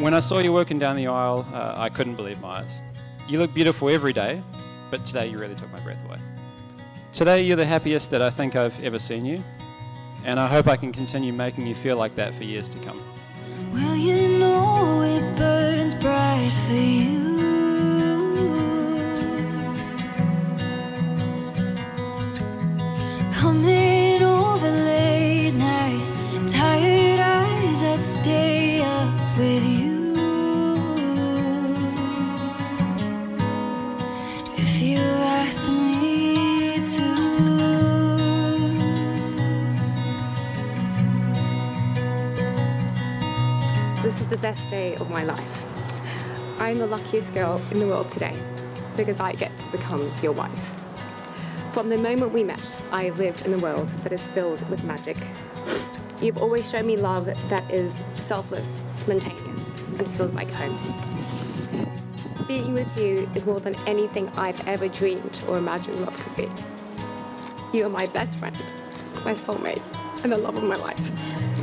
When I saw you working down the aisle, uh, I couldn't believe my eyes. You look beautiful every day, but today you really took my breath away. Today you're the happiest that I think I've ever seen you, and I hope I can continue making you feel like that for years to come. Well, you know it burns bright for you. Coming over late night, tired eyes that stay up with you. This is the best day of my life. I'm the luckiest girl in the world today because I get to become your wife. From the moment we met, I have lived in a world that is filled with magic. You've always shown me love that is selfless, spontaneous, and feels like home. Being with you is more than anything I've ever dreamed or imagined love could be. You are my best friend, my soulmate, and the love of my life.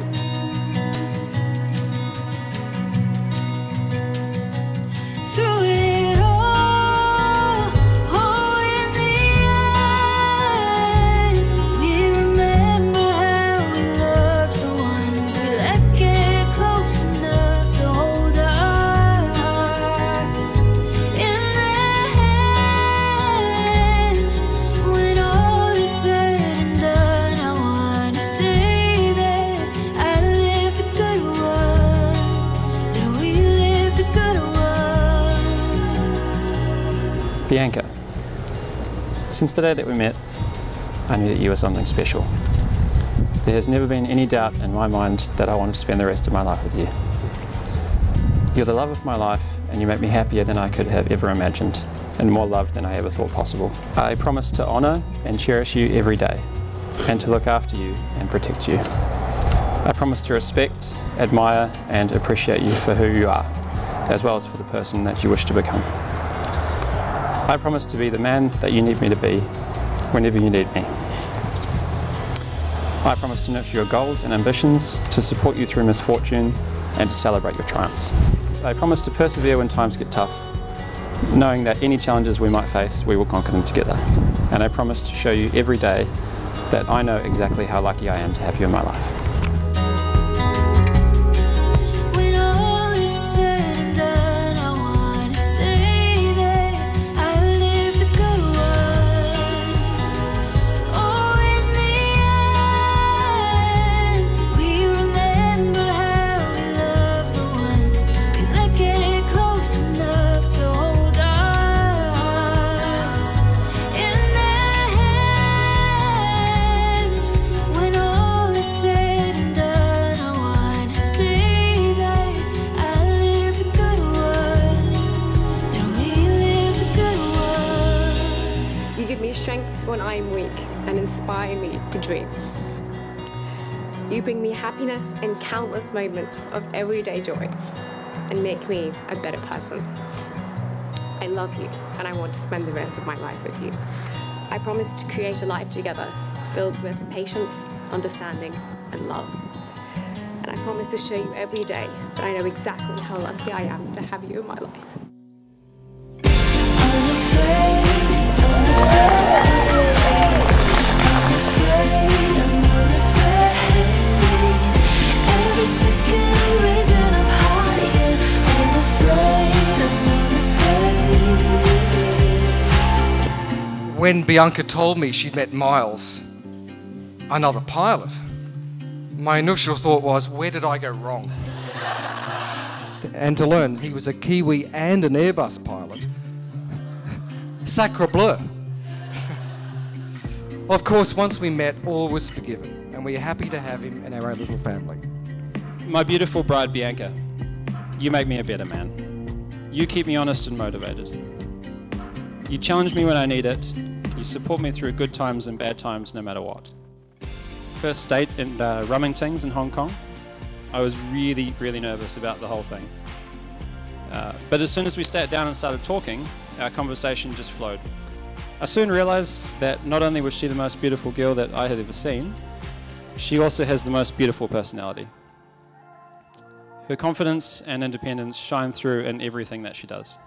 Bianca, since the day that we met, I knew that you were something special. There has never been any doubt in my mind that I want to spend the rest of my life with you. You're the love of my life, and you make me happier than I could have ever imagined, and more loved than I ever thought possible. I promise to honour and cherish you every day, and to look after you and protect you. I promise to respect, admire, and appreciate you for who you are, as well as for the person that you wish to become. I promise to be the man that you need me to be whenever you need me. I promise to nurture your goals and ambitions, to support you through misfortune, and to celebrate your triumphs. I promise to persevere when times get tough, knowing that any challenges we might face, we will conquer them together. And I promise to show you every day that I know exactly how lucky I am to have you in my life. Inspire me to dream. You bring me happiness in countless moments of everyday joy and make me a better person. I love you and I want to spend the rest of my life with you. I promise to create a life together filled with patience, understanding, and love. And I promise to show you every day that I know exactly how lucky I am to have you in my life. When Bianca told me she'd met Miles, another pilot, my initial thought was, where did I go wrong? and to learn he was a Kiwi and an Airbus pilot. Sacre bleu. of course, once we met, all was forgiven, and we are happy to have him in our own little family. My beautiful bride, Bianca, you make me a better man. You keep me honest and motivated. You challenge me when I need it. You support me through good times and bad times, no matter what. First date in uh, Rummingtons in Hong Kong, I was really, really nervous about the whole thing. Uh, but as soon as we sat down and started talking, our conversation just flowed. I soon realized that not only was she the most beautiful girl that I had ever seen, she also has the most beautiful personality. Her confidence and independence shine through in everything that she does.